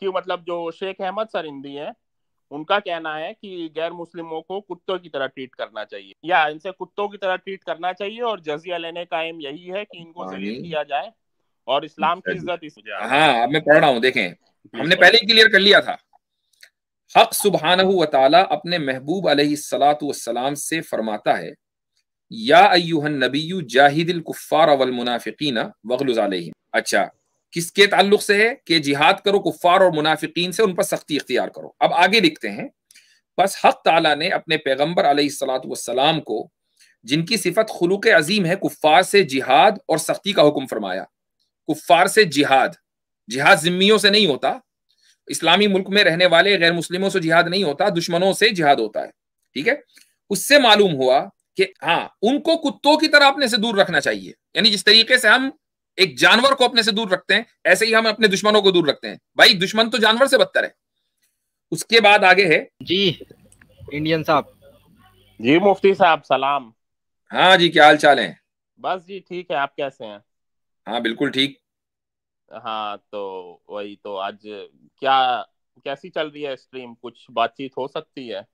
कि मतलब जो शेख अहमद सरिंदी है उनका कहना है कि गैर मुस्लिमों को कुत्तों की तरह ट्रीट करना चाहिए। या इनसे कुत्तों की तरह ट्रीट करना चाहिए और जजिया लेने का एम यही है कि इनको जलील किया जाए और इस्लाम की इज़्ज़त इस हाँ मैं पढ़ रहा हूँ देखें। हमने पहले ही क्लियर कर लिया था। हक सुबहान अपने महबूब अलैहिस्सलाम से फरमाता है या अयुहन नबीयु जाहिदिल कुफ्फार वल मुनाफिकीन वगलुज अलैहिम। अच्छा किसके ताल्लुक से है? कि जिहाद करो कुफ्फार और मुनाफिकीन से, उन पर सख्ती इख्तियार करो। अब आगे लिखते हैं, बस हक ताला ने अपने पैगंबर अलैहिस्सलाम को, जिनकी सिफत खलूक अजीम है कुफ्फार से जिहाद और सख्ती का हुक्म फरमाया। कुफ्फार से जिहाद। जिहाद जिम्मियों से नहीं होता। इस्लामी मुल्क में रहने वाले गैर मुस्लिमों से जिहाद नहीं होता, दुश्मनों से जिहाद होता है। ठीक है? उससे मालूम हुआ कि हाँ उनको कुत्तों की तरह अपने से दूर रखना चाहिए। यानी जिस तरीके से हम एक जानवर को अपने से दूर रखते हैं ऐसे ही हम अपने दुश्मनों को दूर रखते हैं। भाई दुश्मन तो जानवर से बदतर है। उसके बाद आगे है। जी इंडियन साहब। जी मुफ्ती साहब सलाम। हाँ जी क्या हाल चाल है? बस जी ठीक है आप कैसे हैं? हाँ बिल्कुल ठीक। हाँ तो वही तो आज क्या कैसी चल रही है स्ट्रीम कुछ बातचीत हो सकती है?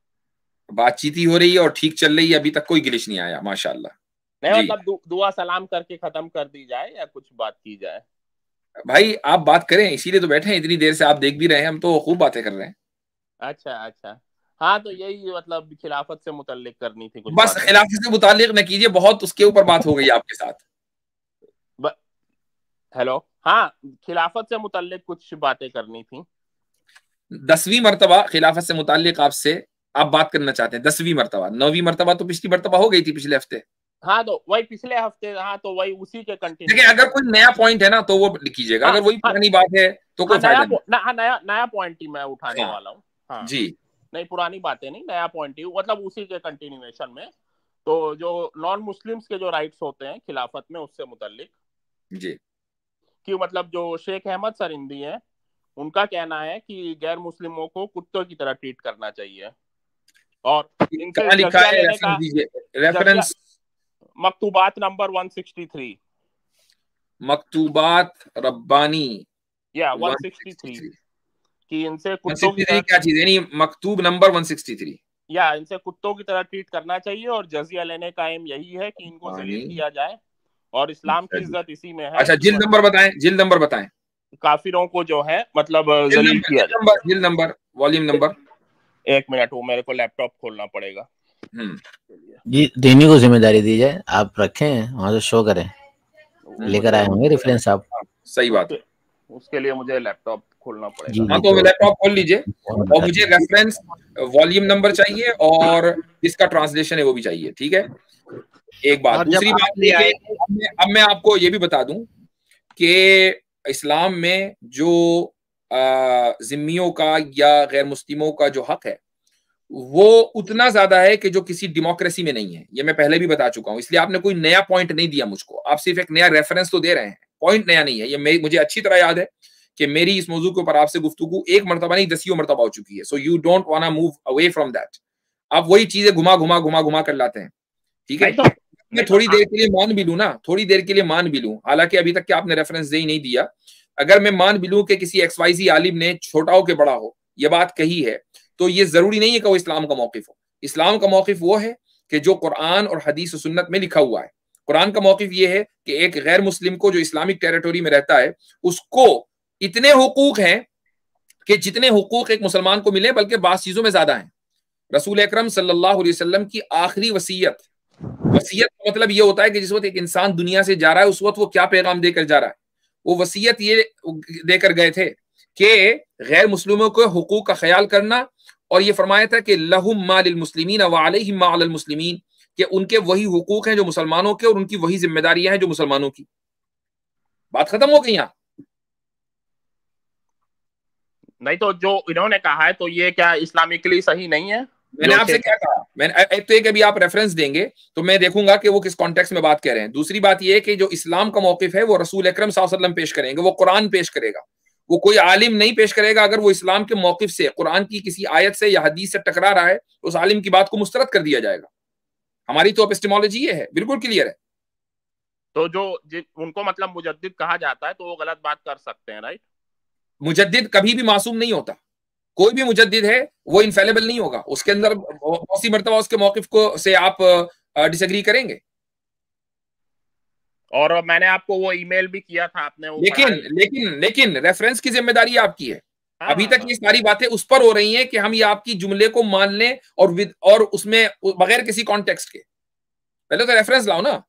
बातचीत ही हो रही है और ठीक चल रही है। अभी तक कोई गिलिश नहीं आया माशाल्लाह। नहीं मतलब दु, दुआ सलाम करके खत्म कर दी जाए या कुछ बात की जाए? भाई आप बात करें इसीलिए तो बैठे हैं इतनी देर से आप देख भी रहे हैं हम तो खूब बातें कर रहे हैं। अच्छा अच्छा। हाँ तो यही मतलब खिलाफत से मुतल्लिक करनी थी कुछ बस खिलाफत से मुतालिक न कीजिए बहुत उसके ऊपर बात हो गई आपके साथ। हेलो? हाँ खिलाफत से मुतल्लिक कुछ बातें करनी थी। दसवीं मरतबा खिलाफत से मुतालिक आपसे आप बात करना चाहते हैं दसवीं मरतबा। नौवीं मरतबा तो पिछली मरतबा हो गई थी पिछले हफ़्ते। हाँ तो वही पिछले हफ़्ते हाँ तो वही उसी के कंटिन्यू देखिए अगर कोई नया पॉइंट है ना तो वो लिखिएगा हाँ, अगर वही हाँ, पुरानी बात है तो कोई हाँ, फ़ायदा नहीं। हाँ, नया नया पॉइंट ही मैं उठाने वाला हूँ। हाँ, जी। नहीं पुरानी बातें नहीं नया पॉइंट ही मतलब उसी के कंटिन्यूएशन में। तो जो नॉन मुस्लिम्स के जो राइट्स होते हैं खिलाफत में उससे मुतलिक जी। कि मतलब जो शेख अहमद सरिंदी है उनका कहना है कि गैर मुस्लिमों को कुत्तों की तरह ट्रीट करना चाहिए। और इनसे लिखा है रेफरेंस मकतूबात नंबर 163 मकतूबात रब्बानी या 163 कि इनसे कुत्तों की तरह क्या चीज़ यानी मकतूब नंबर 163 या इनसे कुत्तों की तरह ट्रीट करना चाहिए और जजिया लेने का एम यही है कि इनको जलील किया जाए और इस्लाम की इज़्ज़त इसी में है। अच्छा जिल नंबर बताएँ जिल नंबर बताएँ। काफिरों को जो है मतलब जलील किया जिल नंबर वॉल्यूम नंबर एक मिनट वो मेरे को लैपटॉप खोलना पड़ेगा। जी देनी को ज़िम्मेदारी दी जाए आप रखें वहाँ से शो करें। लेकर आए होंगे रेफरेंस आप। सही बात। है उसके लिए मुझे लैपटॉप खोलना पड़ेगा। हाँ तो लैपटॉप खोल लीजिए और मुझे रेफरेंस वॉल्यूम नंबर चाहिए और इसका ट्रांसलेशन है वो भी चाहिए ठीक है? एक बात। दूसरी बात ये है अब मैं आपको ये भी बता दूँ कि इस्लाम में जो जिम्मियों का या गैर मुस्लिमों का जो हक है वो उतना ज़्यादा है कि जो किसी डेमोक्रेसी में नहीं है। ये मैं पहले भी बता चुका हूँ इसलिए आपने कोई नया पॉइंट नहीं दिया मुझको। आप सिर्फ़ एक नया रेफरेंस तो दे रहे हैं। पॉइंट नया नहीं है। ये मुझे अच्छी तरह याद है कि मेरी इस मौजू के ऊपर आपसे गुफ्तु एक मरतबा नहीं दसियों मरतबा हो चुकी है। So you don't wanna move away from that आप वही चीज़ें घुमा घुमा घुमा घुमा कर लाते हैं। ठीक है? मैं थोड़ी देर के लिए मान भी लू ना थोड़ी देर के लिए मान भी लू। हालाँकि अभी तक के आपने रेफरेंस दे ही नहीं दिया। अगर मैं मान भी लू कि किसी एक्सवाइजी आलिम ने छोटा हो के बड़ा हो यह बात कही है तो ये ज़रूरी नहीं है कि वो इस्लाम का मौकफ हो। इस्लाम का मौकफ वो है कि जो कुरान और हदीस और सुन्नत में लिखा हुआ है। कुरान का मौकफ ये है कि एक गैर मुस्लिम को जो इस्लामिक टेरिटोरी में रहता है, उसको इतने हुकूक हैं कि जितने हुकूक एक मुसलमान को मिले, बल्कि बास चीज़ों में ज़्यादा हैं। रसूल अक्रम वसल्लम की आखिरी वसीयत वसीयत का मतलब ये होता है कि जिस वक्त एक इंसान दुनिया से जा रहा है, उस वक्त वो क्या पैगाम देकर जा रहा है? वो वसीयत ये देकर गए थे कि गैर मुस्लिमों के हकूक का ख्याल करना और ये फरमाया था कि लहुम माल मुस्लिमीन वाल मुस्लिमीन कि उनके वही हुकूक हैं जो मुसलमानों के और उनकी वही जिम्मेदारियाँ हैं जो मुसलमानों की। बात खत्म हो गई यहाँ। नहीं तो जो इन्होंने कहा है तो ये क्या इस्लामिकली सही नहीं है? मैंने आपसे क्या कहा? मैंने एक तो एक अभी आप रेफरेंस देंगे तो मैं देखूँगा कि वो किस कॉन्टेक्स्ट में बात कर रहे हैं। दूसरी बात ये है कि जो इस्लाम का मौकफ है वो रसूल अक्रम वसल्लम पेश करेंगे वो कुरान पेश करेगा। वो कोई आलिम नहीं पेश करेगा अगर वो इस्लाम के मौकफ से कुरान की किसी आयत से या हदीस से टकरा रहा है तो उस आलिम की बात को मुस्तरद कर दिया जाएगा। हमारी तो एपिस्टेमोलॉजी ये है बिल्कुल क्लियर है। तो जो उनको मतलब मुजद्दिद कहा जाता है तो वो गलत बात कर सकते हैं राइट मुजद्दिद कभी भी मासूम नहीं होता। कोई भी मुजद्दिद है वो इनफेलेबल नहीं होगा। उसके अंदर बहुत सी मरतबा उसके मौकफ को से आप डिसएग्री करेंगे। और मैंने आपको वो ईमेल भी किया था आपने वो लेकिन लेकिन लेकिन रेफरेंस की ज़िम्मेदारी आपकी है। हाँ, अभी तक। ये सारी बातें उस पर हो रही हैं कि हम ये आपकी जुमले को मान लें और विद और उसमें बगैर किसी कॉन्टेक्स्ट के। पहले तो रेफरेंस लाओ ना।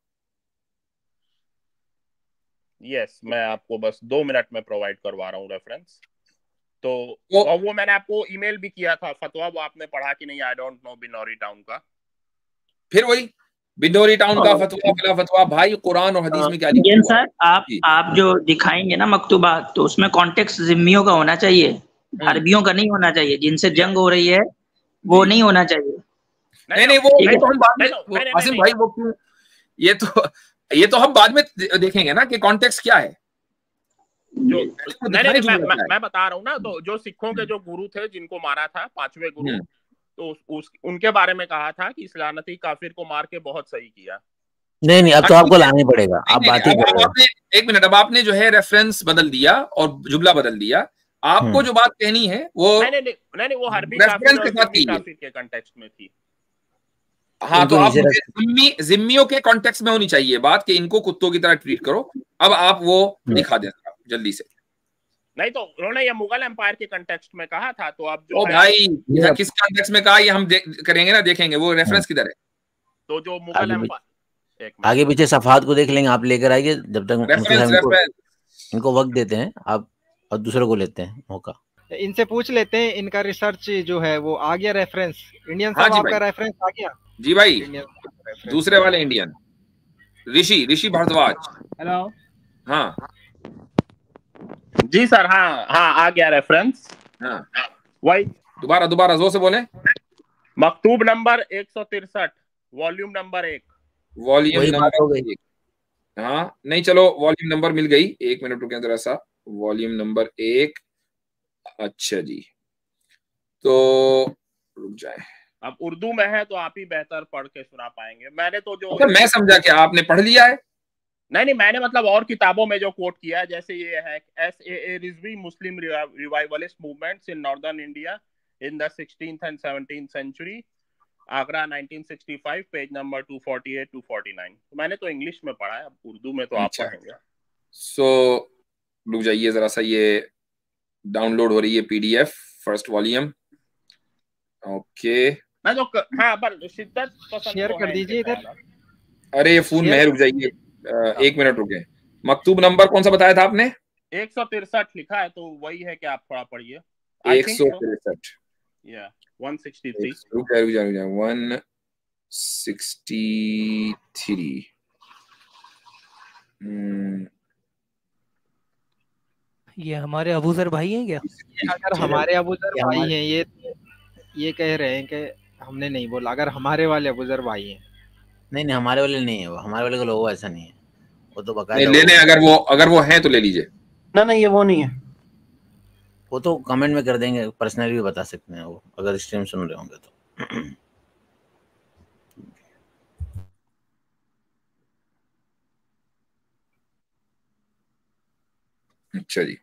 यस yes, मैं आपको बस दो मिनट में प्रोवाइड करवा रहा हूँ रेफरेंस तो वो, और वो मैंने आपको ईमेल भी किया था फतवा वो आपने पढ़ा कि नहीं I don't know Binori town का। फिर वही। बिनौरी टाउन का फतवा फला फतवा भाई कुरान और हदीस में क्या लिखा सर आप आप जो दिखाएँगे ना मकतूबा तो उसमें कॉन्टेक्स्ट जिम्मियों का होना चाहिए हम्म। अरबियों का नहीं होना चाहिए जिनसे जंग हो रही है वो नहीं होना चाहिए। नहीं नहीं वो नहीं तो हम बाद में आसिम भाई वो क्यों ये तो ये तो हम बाद में देखेंगे ना कि कॉन्टेक्स्ट क्या है। जो नहीं, नहीं, मैं, मैं, मैं बता रहा हूँ ना तो जो सिखों के जो गुरु थे जिनको मारा था पांचवे गुरु हम्म। तो उस, उस उनके बारे में कहा था कि इस्लानती काफिर को मार के बहुत सही किया। नहीं नहीं अब तो आपको लाना पड़ेगा आप बात ही एक मिनट अब आपने जो है रेफरेंस बदल दिया और जुमला बदल दिया। आपको हम्म। जो बात कहनी है वो नहीं नहीं वो हरबी रेफरेंस के साथ काफिर के कॉन्टेक्स्ट में थी। हाँ तो आप जिम्मी जिम्मियों के कॉन्टेक्स्ट में होनी चाहिए बात कि इनको कुत्तों की तरह ट्रीट करो। अब आप वो हम्म। दिखा दें जल्दी से। नहीं तो उन्होंने ये मुगल एम्पायर के कंटेक्स्ट में कहा था तो अब जो भाई किस कंटेक्स्ट में कहा? ये हम करेंगे ना देखेंगे वो रेफरेंस। किधर है? तो जो मुगल एम्पायर आगे पीछे सफात को देख लेंगे आप लेकर आइए जब तक इनको, इनको वक्त देते हैं आप और दूसरों को लेते हैं मौका। इनसे पूछ लेते हैं इनका रिसर्च जो है वो आ गया रेफरेंस इंडियन हाँ साहब आपका रेफरेंस आ गया? जी भाई दूसरे वाले इंडियन ऋषि ऋषि भारद्वाज। हेलो हाँ। जी सर हाँ हाँ आ गया रेफरेंस हाँ। वही। दोबारा दोबारा ज़ोर से बोले। मकतूब नंबर एक सौ तिरसठ वॉल्यूम नंबर एक। वॉल्यूम नंबर एक। हाँ नहीं चलो वॉल्यूम नंबर मिल गई। एक मिनट रुके जरा सा। वॉल्यूम नंबर एक। अच्छा जी। तो रुक जाए। अब उर्दू में है तो आप ही बेहतर पढ़ के सुना पाएँगे। मैंने तो जो अच्छा, मैं समझा कि आपने पढ़ लिया है। नहीं नहीं मैंने मतलब और किताबों में जो कोट किया है जैसे ये है S A A Rizvi Muslim revivalist movements in northern India in the sixteenth and seventeen century Agra 1965 page number 248 249 तो मैंने तो इंग्लिश में पढ़ा है अब उर्दू में तो आप अच्छा। पढ़ेंगे। सो रुक जाइए जरा सा ये डाउनलोड हो रही है पीडीएफ फ़र्स्ट वॉल्यूम ओके मैं तो हाँ पर शिद्दत शेयर कर दीजिए इधर। अरे ये फ़ोन में रुक जाइए। एक मिनट रुके। मकतूब नंबर कौन सा बताया था आपने? एक सौ तिरसठ लिखा है तो वही है कि आप थोड़ा पढ़िए। एक सौ तिरसठ। One sixty three one sixty three ये हमारे अबूजर भाई हैं क्या? अगर हमारे अबूजर भाई हैं ये ये कह रहे हैं कि हमने नहीं बोला। अगर हमारे वाले अबूजर भाई हैं। नहीं नहीं हमारे वाले नहीं है वो। हमारे वाले का लोगो ऐसा नहीं है। वो तो बकायदा लेने अगर वो अगर वो है तो ले लीजिए। ना ना ये वो नहीं है। वो तो कमेंट में कर देंगे पर्सनली भी बता सकते हैं वो अगर स्ट्रीम सुन रहे होंगे तो। अच्छा जी।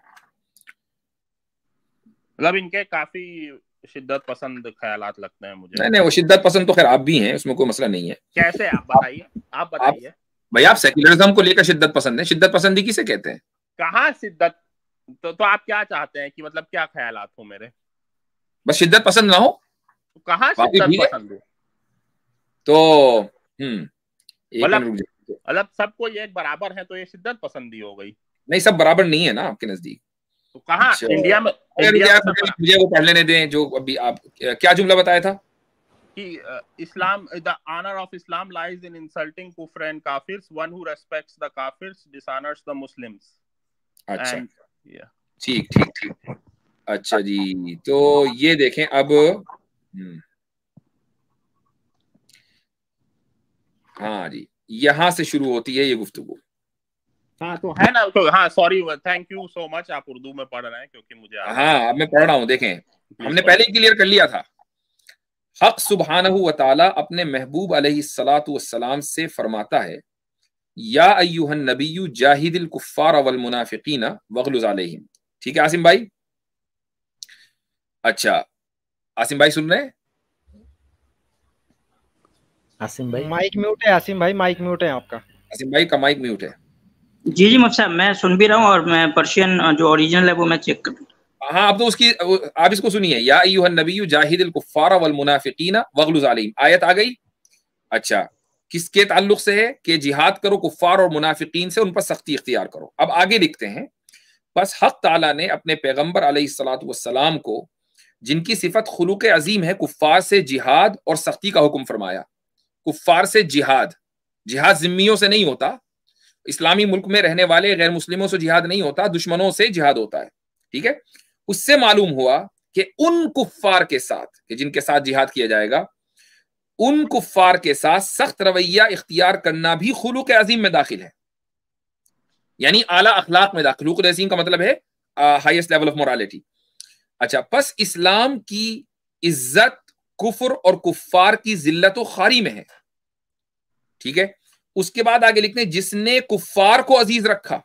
मतलब इनके काफ़ी शिद्दत पसंद ख्यालात लगते हैं मुझे। नहीं नहीं वो शिद्दत पसंद तो खैर आप भी हैं उसमें कोई मसला नहीं है। कैसे? आप बताइए। आप बताइए। भाई आप सेक्युलरिज्म को लेकर शिद्दत पसंद है। शिद्दत पसंदी किसे कहते हैं? कहाँ शिद्दत? तो, तो आप क्या चाहते हैं कि मतलब क्या ख्यालात हो मेरे? बस शिद्दत पसंद ना हो। तो कहाँ शिद्दत पसंद हो? तो हम्म मतलब मतलब सबको ये बराबर है तो ये शिद्दत पसंदी हो गई। नहीं सब बराबर नहीं है ना आपके नज़दीक। तो कहा? अच्छा। इंडिया में इंडिया में मुझे वो पढ़ लेने दें जो अभी आप क्या जुमला बताया था? कि Islam the honour of Islam lies in insulting kufr and kafirs one who respects the kafirs dishonours the Muslims. अच्छा। ठीक ठीक ठीक। अच्छा जी तो ये देखें अब हम्म। हाँ जी यहाँ से शुरू होती है ये गुफ्तगु। हाँ तो है ना? तो हाँ sorry thank you so much आप उर्दू में पढ़ रहे हैं क्योंकि मुझे हाँ। मैं पढ़ रहा हूँ देखें। हमने पहले ही क्लियर कर लिया था। हक सुबहान ताला अपने महबूब सलाम से फरमाता है या अयुहन नबीयु जाहिदिल कुफ्फार वल मुनाफिकीन वगलुज अलैहिम। ठीक है आसिम भाई? अच्छा आसिम भाई सुन रहे हैं? आसिम भाई। माइक म्यूट है आसिम भाई माइक म्यूट है आपका। आसिम भाई का माइक म्यूट है जी जी मुफ्ती साहब मैं सुन भी रहा हूँ और मैं पर्शियन जो ओरिजिनल है वो मैं चेक कर हाँ अब तो उसकी आप इसको सुनिए। या नबी जाहिदिल कुफ्फारा वल मुनाफिकीना वगलुज अलैहिम। आयत आ गई? अच्छा। किसके ताल्लुक से है? कि जिहाद करो, कुफ्फार और मुनाफिकीन से, उन पर सख्ती इख्तियार करो। अब आगे लिखते हैं। बस हक ताला ने अपने पैगंबर अलैहिस्सलाम को, जिनकी सिफत खुलुक अजीम है, कुफ्फार से जिहाद और सख्ती का हुक्म फरमाया। कुफ्फार से जिहाद। जिहाद जिम्मियों से नहीं होता। इस्लामी मुल्क में रहने वाले गैर मुस्लिमों से जिहाद नहीं होता, दुश्मनों से जिहाद होता है। ठीक है? उससे मालूम हुआ कि उन कुफ्फार के साथ, कि जिनके साथ जिहाद किया जाएगा, उन कुफ्फार के साथ सख्त रवैया इख्तियार करना भी खुलूक अजीम में दाखिल है। यानी आला अखलाक में दाखिल अजीम का मतलब है हाईएस्ट लेवल ऑफ़ मोरालिटी अच्छा बस इस्लाम की इज़्ज़त, कुफर और कुफ्फार की जिल्लत खारी में है। ठीक है? उसके बाद आगे लिखते हैं, जिसने कुफ्फार को अज़ीज़ रखा,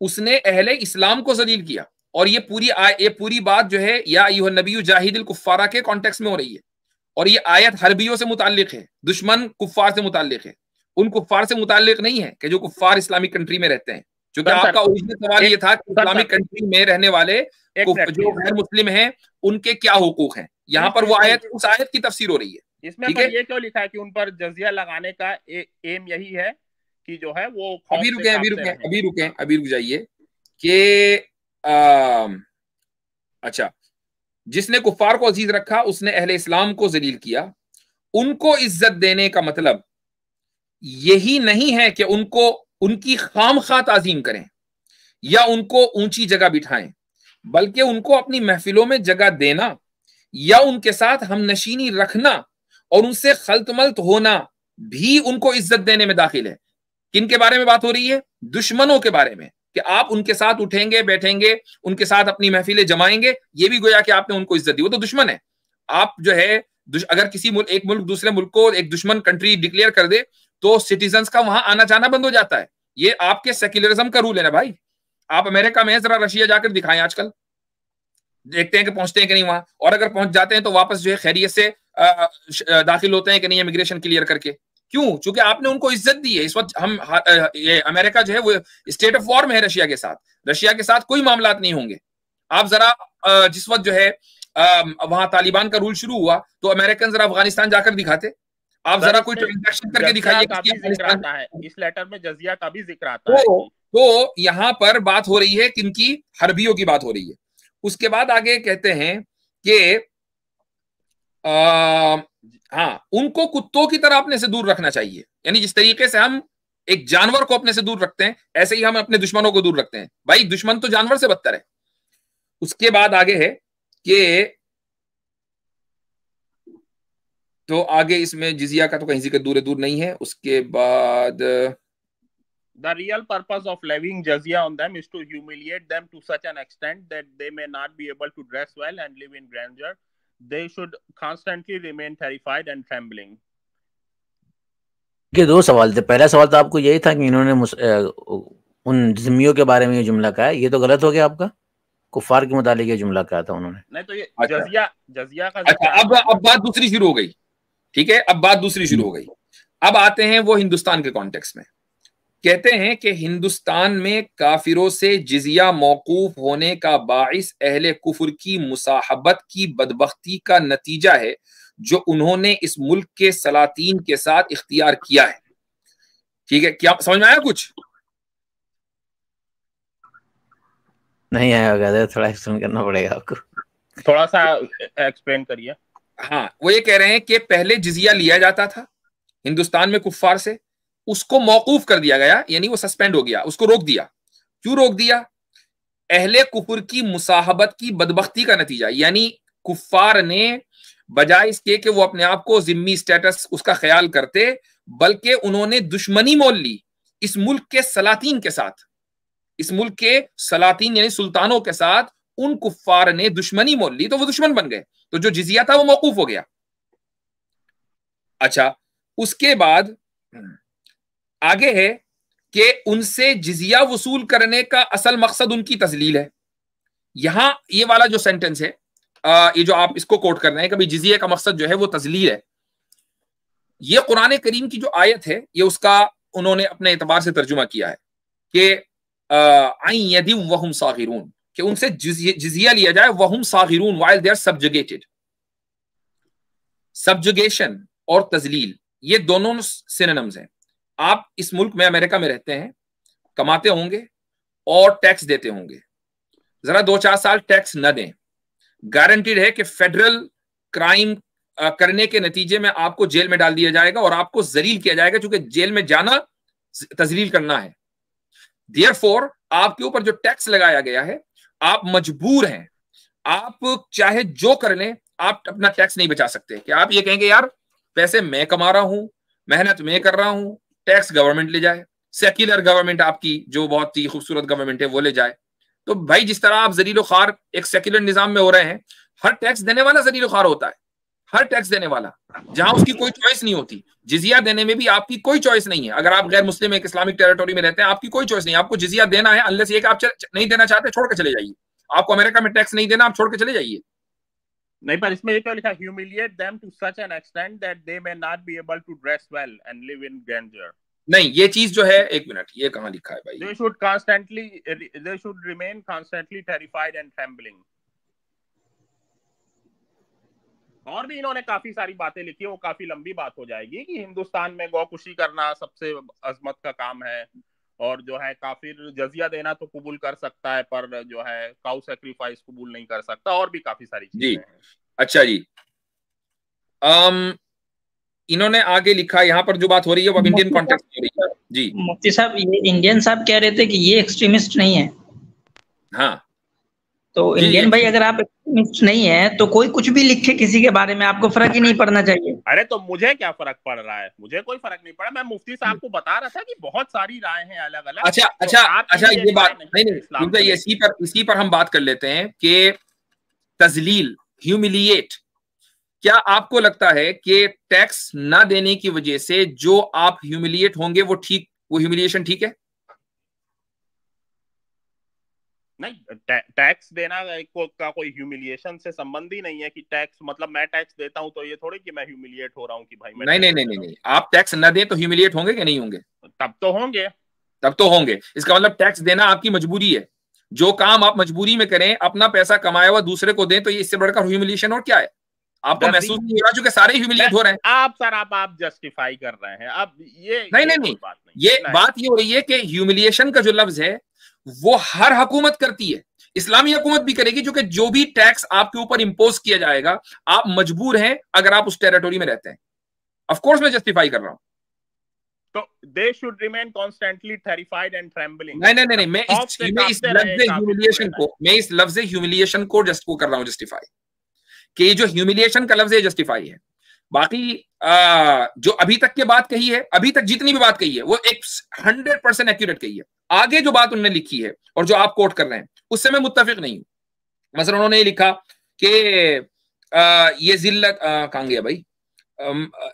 उसने अहले इस्लाम को जलील किया। और ये पूरी आ, ये पूरी बात जो है या नबी जाहिदिल कुफ्फारा के कॉन्टेक्स्ट में हो रही है। और ये आयत हरबियों से मुतालिक है दुश्मन कुफ्फार से मुतालिक है। उन कुफ्फार से मुतालिक नहीं है कि जो कुफ्फार इस्लामिक कंट्री में रहते हैं। क्योंकि आपका ओरिजिनल सवाल ये था कि इस्लामिक कंट्री में रहने वाले जो गैर मुस्लिम हैं उनके क्या हुकूक हैं? यहाँ पर वो आयत उस आयत की तफसीर हो रही है। इसमें पर ये क्यों लिखा है कि उन पर जजिया लगाने का ए, एम यही है कि जो है वो अभी रुके अभी रुके अभी रुके अभी रुक जाइए कि अच्छा जिसने कुफार को अज़ीज़ रखा, उसने अहले इस्लाम को जलील किया। उनको इज़्ज़त देने का मतलब यही नहीं है कि उनको, उनकी खाम खा ताजीम करें या उनको ऊँची जगह बिठाएँ, बल्कि उनको अपनी महफिलों में जगह देना या उनके साथ हम नशीनी रखना और उनसे खलतमल्त होना भी उनको इज़्ज़त देने में दाखिल है। किन के बारे में बात हो रही है? दुश्मनों के बारे में। कि आप उनके साथ उठेंगे, बैठेंगे, उनके साथ अपनी महफिलें जमाएँगे, ये भी गोया कि आपने उनको इज़्ज़त दी। वो तो दुश्मन है। आप जो है अगर किसी मुल्क, एक मुल्क दूसरे मुल्क को एक दुश्मन कंट्री डिक्लेयर कर दे तो सिटीजन का वहाँ आना जाना बंद हो जाता है। ये आपके सेक्युलरिज्म का रूल है ना भाई। आप अमेरिका में जरा रशिया जाकर दिखाएँ आजकल। देखते हैं कि पहुँचते हैं कि नहीं वहाँ। और अगर पहुँच जाते हैं तो वापस जो है खैरियत से दाखिल होते हैं कि नहीं इमिग्रेशन क्लियर करके। क्यों? चूँकि आपने उनको इज़्ज़त दी है। इस वक्त हम ये अमेरिका जो है वो स्टेट ऑफ़ वॉर में है रशिया के साथ। रशिया के साथ कोई मामला नहीं होंगे। आप जरा जिस वक्त जो है वहाँ तालिबान का रूल शुरू हुआ तो अमेरिकन जरा अफ़गानिस्तान जाकर दिखाते। आप जरा कोई ट्रांजेक्शन करके दिखाइए इस लेटर में जजिया का भी ज़िक्र आता है। तो, तो यहाँ पर बात हो रही है किनकी हरबियों की बात हो रही है। उसके बाद आगे कहते हैं कि हाँ उनको कुत्तों की तरह अपने से दूर रखना चाहिए। यानी जिस तरीके से हम एक जानवर को अपने से दूर रखते हैं, ऐसे ही हम अपने दुश्मनों को दूर रखते हैं। भाई, दुश्मन तो जानवर से बदतर है। उसके बाद आगे है कि तो आगे इसमें जिजिया का तो कहीं ज़िक्र दूर दूर नहीं है। उसके बाद, The real purpose of levying jizya on them is to humiliate them to such an extent that they may not be able to dress well and live in grandeur. They should constantly remain terrified and trembling. के दो सवाल थे। पहला सवाल तो आपको यही था कि इन्होंने उन जिम्मियों के बारे में ये जुमला कहा ये तो गलत हो गया आपका? कुफार के मुतालिक ये जुमला कहा था उन्होंने। नहीं तो ये अच्छा। जजिया जजिया का अच्छा अब अब बात दूसरी शुरू हो गई। ठीक है? अब बात दूसरी शुरू हो गई। अब आते हैं वो हिंदुस्तान के कॉन्टेक्स्ट में। कहते हैं कि हिंदुस्तान में काफिरों से जिजिया मौकूफ होने का बाइस अहले कुफर की मुसाहबत की बदबख्ती का नतीजा है जो उन्होंने इस मुल्क के सलातीन के साथ इख्तियार किया है। ठीक है क्या समझ में आया कुछ? नहीं आया थोड़ा एक्सप्लेन करना पड़ेगा आपको। थोड़ा सा एक्सप्लेन करिए। हाँ वो ये कह रहे हैं कि पहले जिजिया लिया जाता था हिंदुस्तान में कुफार से उसको मौकूफ कर दिया गया, यानी वो सस्पेंड हो गया, उसको रोक दिया। क्यों रोक दिया? अहले कुफर की मुसाहबत की बदबख्ती का नतीजा, यानी कुफार ने बजाय इसके कि वो अपने आप को जिम्मी स्टेटस उसका ख्याल करते, बल्कि उन्होंने दुश्मनी मोल ली इस मुल्क के सलातीन के साथ। इस मुल्क के सलातीन, यानी सुल्तानों के साथ उन कुफार ने दुश्मनी मोल ली तो वो दुश्मन बन गए। तो जो जिजिया था वो मौकूफ हो गया। अच्छा उसके बाद आगे है कि उनसे जिजिया वसूल करने का असल मकसद उनकी तजलील है। यहाँ ये वाला जो सेंटेंस है आ, ये जो आप इसको कोट कर रहे हैं कभी जिजिया का मकसद जो है वो तजलील है। ये कुरान करीम की जो आयत है ये उसका उन्होंने अपने एतबार से तर्जुमा किया है कि आई वहम सागिरून कि उनसे जिजिया लिया जाए वहम सागिरून while they are subjugated subjugation और तजलील ये दोनों सिनोनिम्स हैं। आप इस मुल्क में, अमेरिका में रहते हैं, कमाते होंगे और टैक्स देते होंगे। जरा दो चार साल टैक्स न दें। गारंटीड है कि फेडरल क्राइम करने के नतीजे में आपको जेल में डाल दिया जाएगा और आपको जलील किया जाएगा, क्योंकि जेल में जाना तजलील करना है। देयर आपके ऊपर जो टैक्स लगाया गया है, आप मजबूर हैं। आप चाहे जो कर लें, आप अपना टैक्स नहीं बचा सकते। कि आप ये कहेंगे, यार, पैसे मैं कमा रहा हूँ, मेहनत मैं कर रहा हूँ टैक्स गवर्नमेंट ले जाए, सेक्युलर गवर्नमेंट आपकी, जो बहुत ही खूबसूरत गवर्नमेंट है, वो ले जाए। तो भाई, जिस तरह आप जलील खार एक सेक्युलर निज़ाम में हो रहे हैं, हर टैक्स देने वाला जलील खार होता है। हर टैक्स देने वाला, जहाँ उसकी कोई चॉइस नहीं होती। जिजिया देने में भी आपकी कोई चॉइस नहीं है। अगर आप गैर मुस्लिम एक इस्लामिक टेरिटोरी में रहते हैं, आपकी कोई चॉइस नहीं। आपको जिजिया देना है अनलेस ये आप नहीं देना चाहते, छोड़ के चले जाइए। आपको अमेरिका में टैक्स नहीं देना, आप छोड़ के चले जाइए। नहीं पर इसमें ये क्या लिखा humiliate them to such an extent that they may not be able to dress well and live in grander नहीं ये चीज़ जो है एक मिनट ये कहाँ लिखा है भाई? They should constantly they should remain constantly terrified and trembling. और भी इन्होंने काफ़ी सारी बातें लिखी है वो काफ़ी लंबी बात हो जाएगी कि हिंदुस्तान में गौकुशी करना सबसे अजमत का काम है। और जो है काफिर जजिया देना तो कबूल कर सकता है पर जो है काउ सेक्रीफाइस कबूल नहीं कर सकता और भी काफ़ी सारी चीज़ें जी अच्छा जी। अम इन्होंने आगे लिखा यहाँ पर जो बात हो रही है वो अब इंडियन कॉन्टेक्स्ट हो रही है। जी। मुफ्ती साहब ये इंडियन साहब कह रहे थे कि ये एक्सट्रीमिस्ट नहीं है। हाँ। तो इंडियन भाई अगर आप नहीं है तो कोई कुछ भी लिखे किसी के बारे में आपको फ़र्क ही नहीं पड़ना चाहिए। अरे तो मुझे क्या फ़र्क पड़ रहा है? मुझे कोई फ़र्क नहीं पड़ा। मैं मुफ्ती साहब को बता रहा था कि बहुत सारी राय हैं अलग अलग अच्छा तो अच्छा अच्छा ये बात नहीं नहीं इसी पर इसी पर हम बात कर लेते हैं कि तजलील ह्यूमिलिएट क्या आपको लगता है कि टैक्स ना देने की वजह से जो आप ह्यूमिलिएट होंगे वो ठीक वो ह्यूमिलिएशन ठीक है? नहीं टैक्स देना को, का कोई ह्यूमिलिएशन से संबंध ही नहीं है कि टैक्स मतलब मैं टैक्स देता हूँ तो ये थोड़ी कि मैं ह्यूमिलिएट हो रहा हूँ कि भाई मैं नहीं नहीं नहीं नहीं, नहीं आप टैक्स ना दें तो ह्यूमिलिएट होंगे कि नहीं होंगे? तब तो होंगे। तब तो होंगे। इसका मतलब टैक्स देना आपकी मजबूरी है। जो काम आप मजबूरी में करें अपना पैसा कमाया हुआ दूसरे को दें तो ये इससे बढ़कर ह्यूमिलिएशन और क्या है? आपको महसूस नहीं हो रहा क्योंकि सारे ह्यूमिलिएट हो रहे हैं? आप सर आप आप जस्टिफाई कर रहे हैं। अब ये नहीं नहीं नहीं। नहीं। ये बात ये हो रही है कि ह्यूमिलिएशन का जो लफ्ज है वो हर हुकूमत करती है। इस्लामी हुकूमत भी करेगी क्योंकि जो भी टैक्स आपके ऊपर इंपोज किया जाएगा आप मजबूर हैं अगर आप उस टेरिटोरी में रहते हैं। ऑफकोर्स मैं जस्टिफाई कर रहा हूँ। तो they should remain constantly terrified and trembling नहीं नहीं नहीं मैं इस मैं इस लफ्ज ह्यूमिलिएशन को मैं इस लफ्ज ह्यूमिलिएशन को जस्ट को कर रहा हूँ जस्टिफाई कि जो ह्यूमिलिएशन का लफ्ज है जस्टिफाई है। बाकी आ, जो अभी तक की बात कही है अभी तक जितनी भी बात कही है वो एक हंड्रेड परसेंट एक्यूरेट कही है। आगे जो बात उन्होंने लिखी है और जो आप कोट कर रहे हैं उससे मैं मुतफिक नहीं हूँ। मसलन उन्होंने लिखा कि ये जिल्लत कहाँ गया भाई?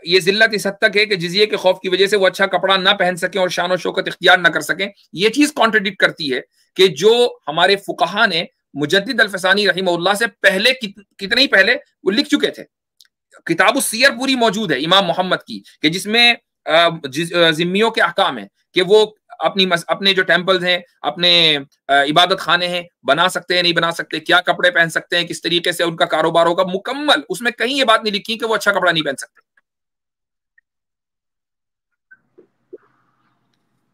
ये जिल्लत इस हद तक है कि जिजिए के खौफ की वजह से वो अच्छा कपड़ा ना पहन सके और शान और शौकत इख्तियार ना कर सके। ये चीज़ कॉन्ट्रडिक्ट करती है कि जो हमारे फुकाहा ने मुजद्दिद अलफसानी रही से पहले कित, कितने ही पहले वो लिख चुके थे। किताब सियर पूरी मौजूद है इमाम मोहम्मद की कि जिसमें जिम्मियों के अहकाम है कि वो अपनी मस, अपने जो टेम्पल्स हैं अपने इबादत खाने हैं बना सकते हैं नहीं बना सकते क्या कपड़े पहन सकते हैं किस तरीके से उनका कारोबार होगा मुकम्मल उसमें कहीं ये बात नहीं लिखी कि वो अच्छा कपड़ा नहीं पहन सकते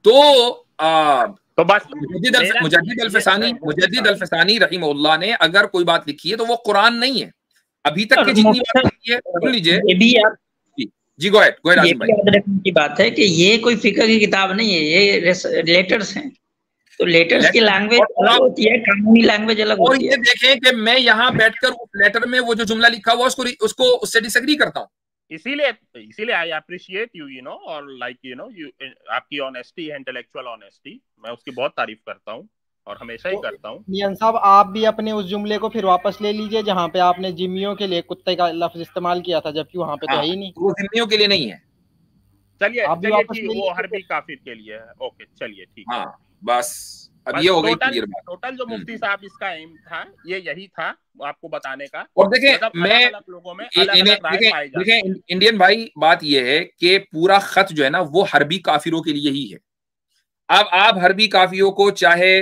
तो आ, तो मुजद्दिद अल्फसानी मुजद्दिद अल्फसानी रही ने अगर कोई बात लिखी है तो वो कुरान नहीं है अभी तक की जितनी बात है सुन लीजिए। ये भी आप जी गो गो ये भी याद रखने की बात है कि ये कोई फ़िक्र की किताब नहीं है ये लेटर्स हैं। तो लेटर्स की लैंग्वेज अलग होती है कानूनी लैंग्वेज अलग होती है। और ये देखें कि मैं यहाँ बैठकर उस लेटर में वो जो जुमला लिखा हुआ उसको उसको उससे डिसएग्री करता हूँ। इसीलिए इसीलिए I appreciate you you know और लाइक यू नो यू आपकी ऑनेस्टी है इंटेलेक्चुअल ऑनेस्टी मैं उसकी बहुत तारीफ़ करता हूँ। और हमेशा ही तो, करता हूँ। नियन साहब आप भी अपने उस जुमले को फिर वापस ले लीजिए जहाँ पे आपने जिम्मियों के लिए कुत्ते का लफ्ज इस्तेमाल किया था जबकि वहाँ पे तो हाँ, है ही नहीं। वो जिम्मियों के लिए नहीं है। चलिए चलिए ठीक वो हर भी काफिर के लिए है। ओके चलिए ठीक हाँ। बस अब ये हो गई टोटल क्लियर बात। टोटल जो मुफ्ती हम्म। साहब इसका एम था ये यही था आपको बताने का। और देखें मतलब मैं अलग लोगों में अलग अलग देखें देखें इंडियन भाई बात यह है कि पूरा खत जो है ना वो हरबी काफिरों के लिए ही है। अब आप हरबी काफियों को चाहे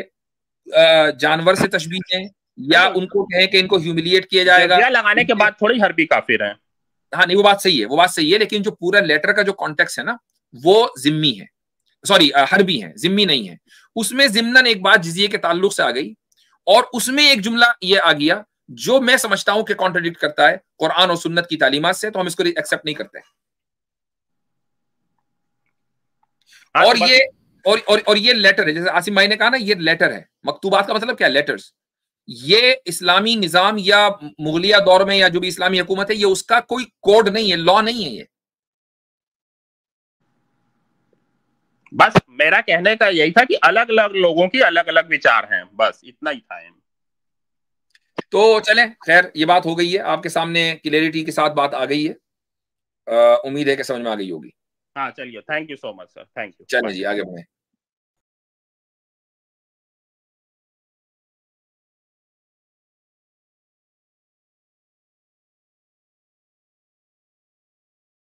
जानवर से तशबीह दें या उनको कहें कि इनको ह्यूमिलिएट किया जाएगा। लगाने के बाद थोड़ी हरबी काफिर हैं। हाँ नहीं वो बात सही है वो बात सही है लेकिन जो पूरा लेटर का जो कॉन्टेक्स्ट है ना वो जिम्मी है। सॉरी हरबी है जिम्मी नहीं है। उसमें जिमनन एक बात जिजिए के ताल्लुक से आ गई और उसमें एक जुमला ये आ गया जो मैं समझता हूँ कि कॉन्ट्रडिक्ट करता है कुरान और सुन्नत की तालीमत से तो हम इसको एक्सेप्ट नहीं करते। और ये और, और और ये लेटर है जैसे आसिम भाई ने कहा ना ये लेटर है। मकतूबात का मतलब क्या? लेटर्स ये इस्लामी निज़ाम या मुगलिया दौर में या जो भी इस्लामी हुकूमत है ये उसका कोई कोड नहीं है लॉ नहीं है ये। बस मेरा कहने का यही था कि अलग अलग लोगों की अलग अलग विचार हैं बस इतना ही था तो चले खैर ये बात हो गई है। आपके सामने क्लियरिटी के साथ बात आ गई है। उम्मीद है कि समझ में आ गई होगी। हाँ चलिए thank you so much sir thank you चलिए जी आगे बढ़े।